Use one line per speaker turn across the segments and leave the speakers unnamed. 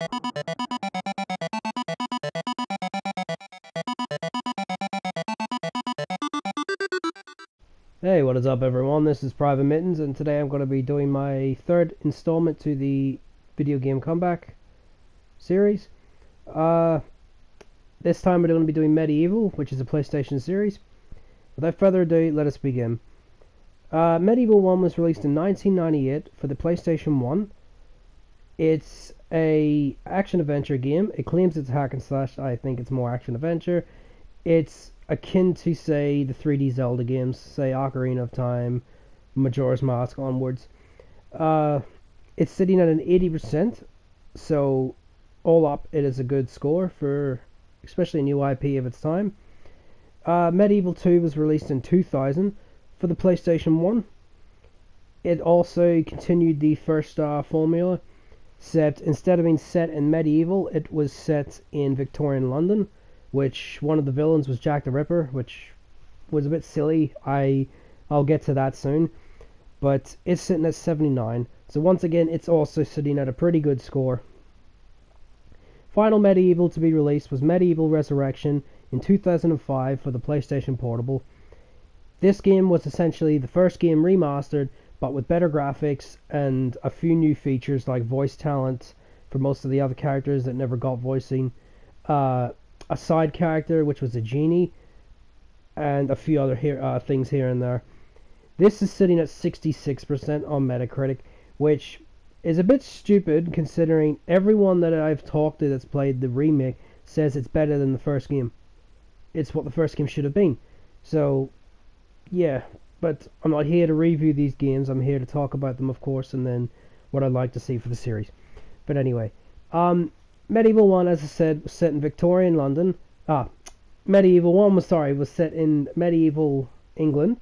Hey, what is up everyone? This is Private Mittens and today I'm going to be doing my third installment to the video game comeback series. Uh, this time we're going to be doing MediEvil, which is a PlayStation series. Without further ado, let us begin. Uh, MediEvil 1 was released in 1998 for the PlayStation 1. It's a action adventure game. It claims it's hack and slash. I think it's more action adventure. It's akin to say the 3D Zelda games, say Ocarina of Time, Majora's Mask onwards. Uh, it's sitting at an 80%, so all up, it is a good score for especially a new IP of its time. Uh, MediEvil 2 was released in 2000 for the PlayStation 1. It also continued the first uh, formula, except instead of being set in medieval, it was set in Victorian London which one of the villains was Jack the Ripper, which was a bit silly. I I'll get to that soon. But it's sitting at 79. So once again, it's also sitting at a pretty good score. Final MediEvil to be released was MediEvil Resurrection in 2005 for the PlayStation Portable. This game was essentially the first game remastered, but with better graphics and a few new features like voice talent for most of the other characters that never got voicing. Uh, a side character, which was a genie, and a few other here, uh, things here and there. This is sitting at 66% on Metacritic, which is a bit stupid considering everyone that I've talked to that's played the remake says it's better than the first game. It's what the first game should have been. So, yeah, but I'm not here to review these games. I'm here to talk about them, of course, and then what I'd like to see for the series. But anyway, um, MediEvil 1, as I said, was set in Victorian London. Ah, MediEvil 1 was, sorry, was set in medieval England,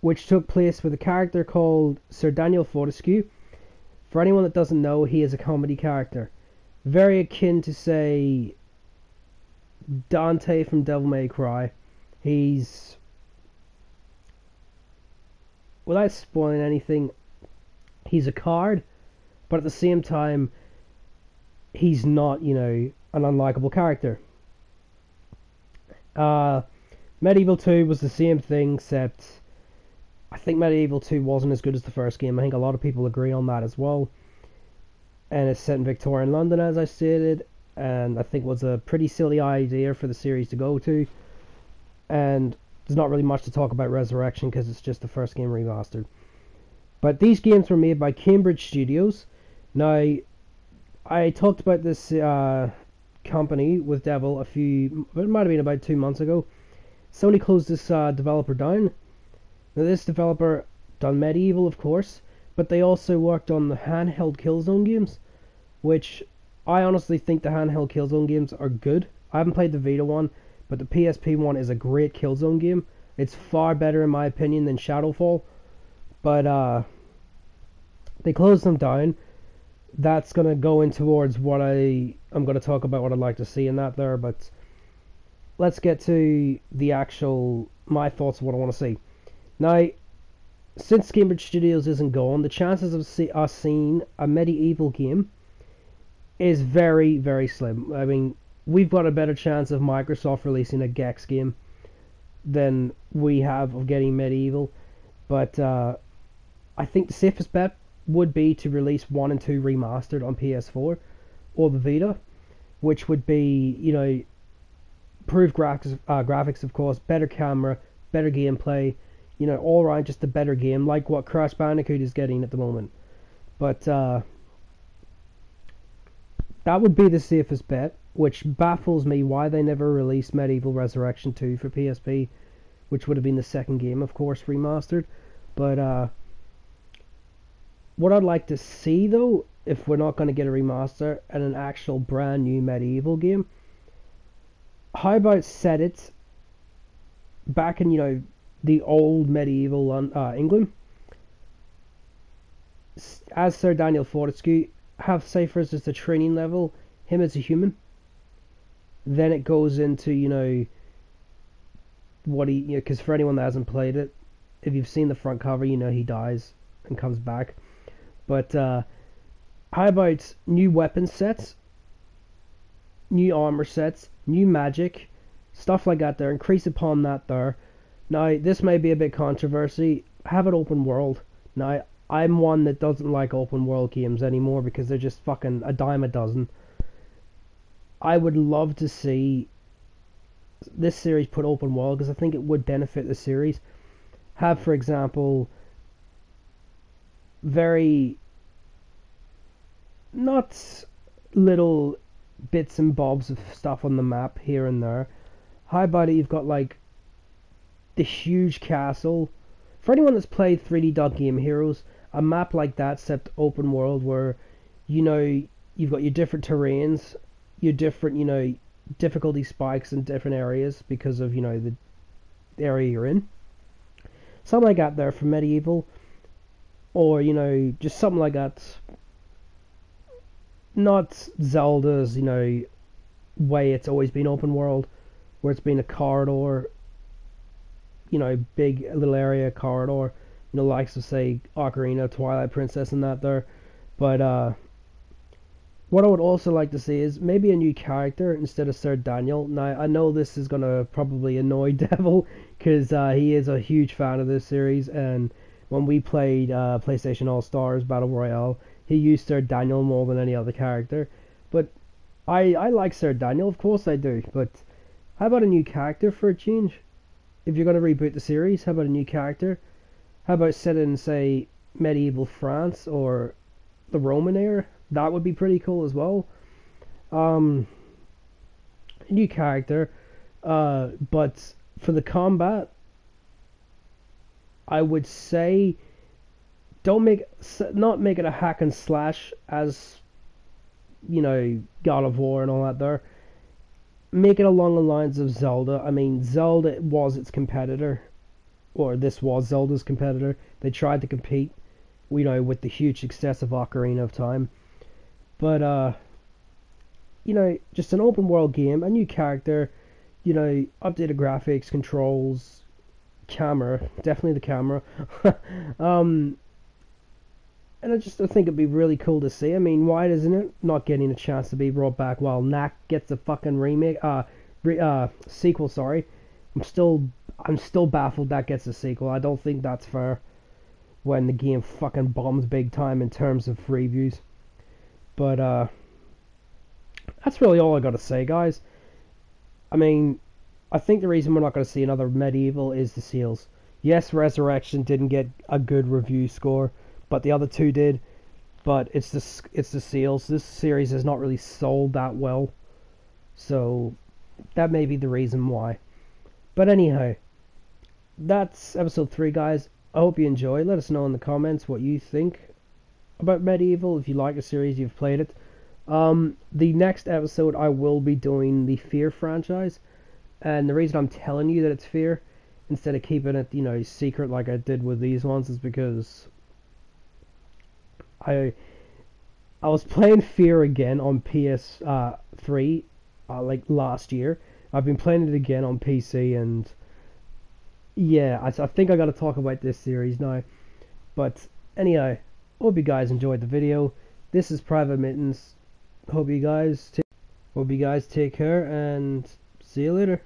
which took place with a character called Sir Daniel Fortesque. For anyone that doesn't know, he is a comedy character. Very akin to, say, Dante from Devil May Cry. He's. Without spoiling anything, he's a card, but at the same time, he's not, you know, an unlikable character. Uh, MediEvil 2 was the same thing, except I think MediEvil 2 wasn't as good as the first game. I think a lot of people agree on that as well. And it's set in Victorian London, as I stated, and I think was a pretty silly idea for the series to go to. And there's not really much to talk about Resurrection because it's just the first game remastered. But these games were made by Cambridge Studios. Now, I talked about this uh, company with Devil a few, it might have been about two months ago. Sony closed this uh, developer down. Now, this developer done MediEvil, of course, but they also worked on the handheld Killzone games, which I honestly think the handheld Killzone games are good. I haven't played the Vita one, but the PSP one is a great Killzone game. It's far better, in my opinion, than Shadowfall. But uh, they closed them down that's going to go in towards what I I'm going to talk about what I'd like to see in that there but let's get to the actual my thoughts of what I want to see now since Cambridge Studios isn't gone the chances of see, us seeing a MediEvil game is very very slim I mean we've got a better chance of Microsoft releasing a Gex game than we have of getting MediEvil but uh, I think the safest bet would be to release 1 and 2 remastered on PS4 or the Vita, which would be, you know, improved graphics, uh, graphics of course, better camera, better gameplay, you know, all around just a better game, like what Crash Bandicoot is getting at the moment. But uh, that would be the safest bet, which baffles me why they never released MediEvil Resurrection 2 for PSP, which would have been the second game, of course, remastered. But uh, what I'd like to see though, if we're not going to get a remaster and an actual brand new MediEvil game, how about set it back in you know the old medieval uh, England as Sir Daniel Fortesque, have Cyphers as the training level, him as a human. Then it goes into you know what he because you know, for anyone that hasn't played it, if you've seen the front cover, you know he dies and comes back. But uh, how about new weapon sets new armor sets, new magic, stuff like that there, increase upon that there. Now, this may be a bit controversy. Have an open world. Now, I'm one that doesn't like open world games anymore because they're just fucking a dime a dozen. I would love to see this series put open world because I think it would benefit the series. Have, for example, very not little bits and bobs of stuff on the map here and there. About it? You've got like this huge castle. For anyone that's played 3D Dot Game Heroes, a map like that set open world where you know you've got your different terrains, your different you know difficulty spikes in different areas because of you know the area you're in. Something like that there for MediEvil, or you know just something like that. Not Zelda's you know way it's always been open world, where it's been a corridor. You know, big little area corridor. You know, likes to say Ocarina, Twilight Princess, and that there. But uh, what I would also like to see is maybe a new character instead of Sir Daniel. Now, I know this is going to probably annoy Devil because uh, he is a huge fan of this series, and when we played uh, PlayStation All Stars Battle Royale, he used Sir Daniel more than any other character. But I, I like Sir Daniel, of course I do, but how about a new character for a change? If you're going to reboot the series, how about a new character? How about set in, say, medieval France or the Roman era? That would be pretty cool as well. Um, new character, uh, but for the combat, I would say don't make not make it a hack and slash as you know God of War and all that there. Make it along the lines of Zelda. I mean, Zelda was its competitor, or this was Zelda's competitor. They tried to compete, you know, with the huge success of Ocarina of Time. But uh, you know, just an open world game, a new character, you know, updated graphics, controls, camera, definitely the camera. um, and I just I think it'd be really cool to see. I mean, why isn't it not getting a chance to be brought back while Knack gets a fucking remake, uh, re- uh, sequel? Sorry, I'm still I'm still baffled that gets a sequel. I don't think that's fair when the game fucking bombs big time in terms of reviews. But uh, that's really all I got to say, guys. I mean, I think the reason we're not going to see another MediEvil is the seals. Yes, Resurrection didn't get a good review score, but the other two did. But it's the it's the seals. This series has not really sold that well, so that may be the reason why. But anyhow, that's episode three, guys. I hope you enjoy. Let us know in the comments what you think about MediEvil. If you like the series, you've played it. Um, the next episode, I will be doing the Fear franchise, and the reason I'm telling you that it's Fear instead of keeping it, you know, secret like I did with these ones is because I I was playing Fear again on PS3 uh, uh, like last year. I've been playing it again on PC, and yeah, I, I think I got to talk about this series now. But anyhow, Hope you guys enjoyed the video. This is Private Mittens. Hope you guys take hope you guys take care and see you later.